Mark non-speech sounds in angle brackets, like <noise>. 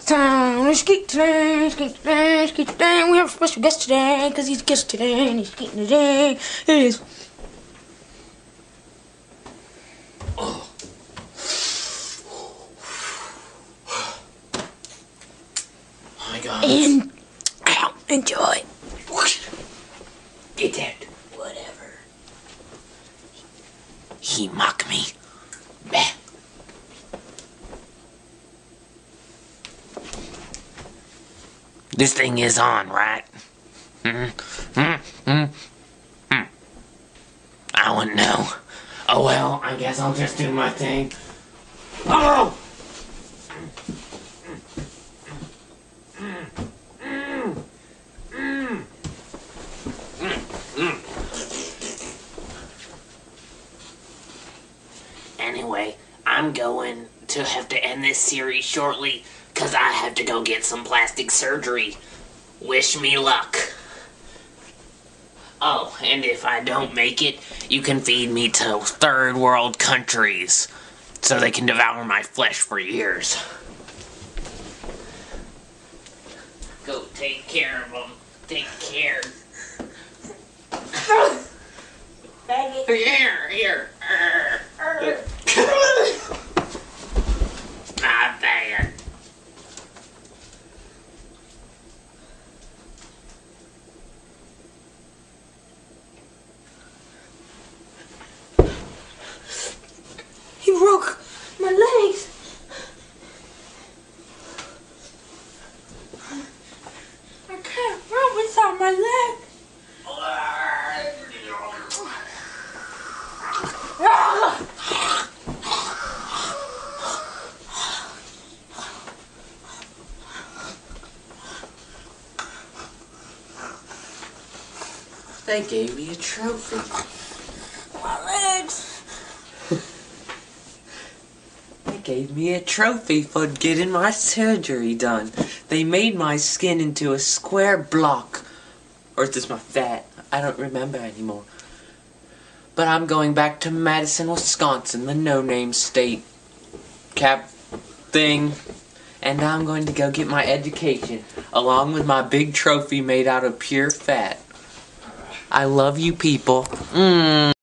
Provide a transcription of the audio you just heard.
Time, let's get today, let's get today, let's today. We have a special guest today, because he's a guest today, and he's skating today. It is. Oh my god. And, ow, enjoy. Get that. Whatever. He mock me. This thing is on, right? Hmm? Hmm? Hmm? Hmm? I wouldn't know. Oh well, I guess I'll just do my thing. Oh! Anyway, I'm going to have to end this series shortly because I have to go get some plastic surgery. Wish me luck. Oh, and if I don't make it, you can feed me to third world countries so they can devour my flesh for years. Go take care of them. Take care. <laughs> Here, here. <laughs> Not bad. He broke my legs. I can't run without my legs. They gave me a trophy. My legs. They gave me a trophy for getting my surgery done. They made my skin into a square block. Or is this my fat? I don't remember anymore. But I'm going back to Madison, Wisconsin, the no-name state cap thing. And I'm going to go get my education, along with my big trophy made out of pure fat. I love you people. Mmm.